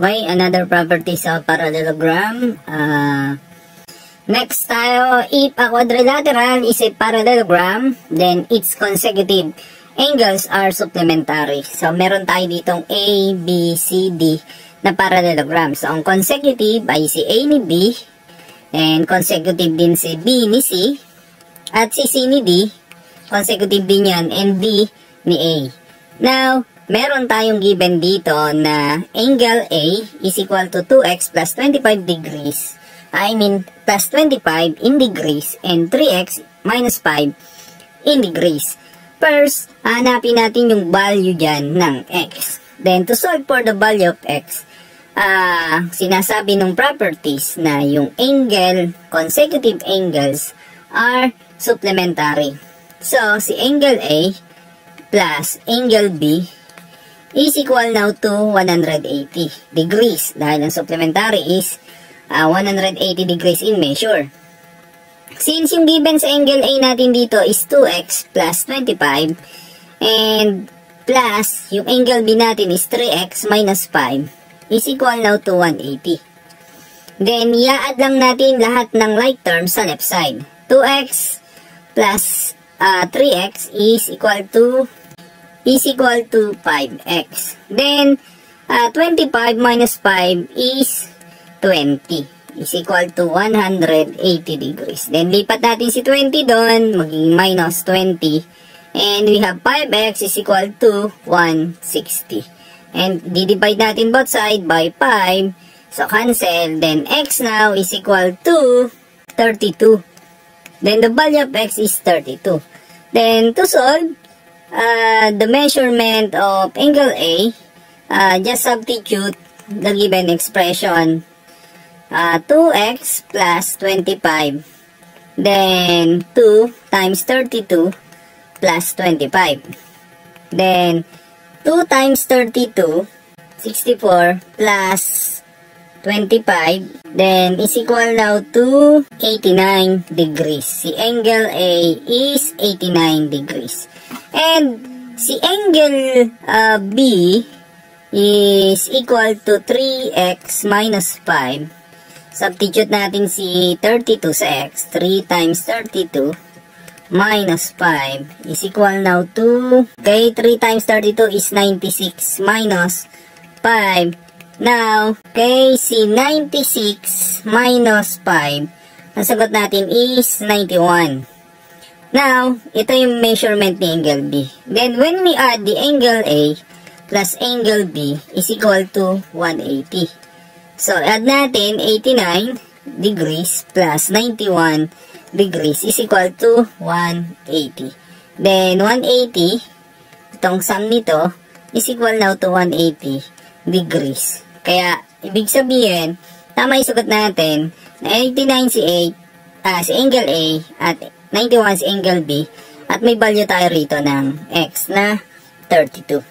Okay, another property sa parallelogram. Uh, next tayo, if a quadrilateral is a parallelogram, then its consecutive angles are supplementary. So, meron tayo ditong A, B, C, D na parallelogram. So, ang consecutive ay si A ni B, and consecutive din si B ni C, at si C ni D, consecutive din yan, and D ni A. Now, meron tayong given dito na angle A is equal to 2x plus 25 degrees. I mean, plus 25 in degrees and 3x minus 5 in degrees. First, hanapin natin yung value dyan ng x. Then, to solve for the value of x, uh, sinasabi ng properties na yung angle, consecutive angles, are supplementary. So, si angle A plus angle B is equal now to 180 degrees dahil ang supplementary is uh, 180 degrees in measure. Since yung given sa angle A natin dito is 2x plus 25 and plus yung angle B natin is 3x minus 5 is equal now to 180. Then, i-add lang natin lahat ng like terms sa left side. 2x plus uh, 3x is equal to is equal to 5x. Then, uh, 25 minus 5 is 20 is equal to 180 degrees. Then, lipat natin si 20 doon, magiging minus 20. And we have 5x is equal to 160. And, di-divide natin both side by 5. So, cancel. Then, x now is equal to 32. Then, the value of x is 32. Then, to solve, uh, the measurement of angle A, uh, just substitute the given expression uh, 2x plus 25 then 2 times 32 plus 25 then 2 times 32 64 plus 25 then is equal now to 89 degrees si angle A is 89 degrees And si angle uh, B is equal to 3x minus 5. Substitute natin si 32 sa x. 3 times 32 minus 5 is equal now to, okay, 3 times 32 is 96 minus 5. Now, okay, si 96 minus 5, ang sagot natin is 91. Now, ito yung measurement ni angle B. Then, when we add the angle A plus angle B is equal to 180. So, add natin 89 degrees plus 91 degrees is equal to 180. Then, 180, itong sum nito, is equal now to 180 degrees. Kaya, ibig sabihin, tama yung sagot natin na 89 si A, uh, si angle A at 91 is angle B at may value tayo rito ng x na 32.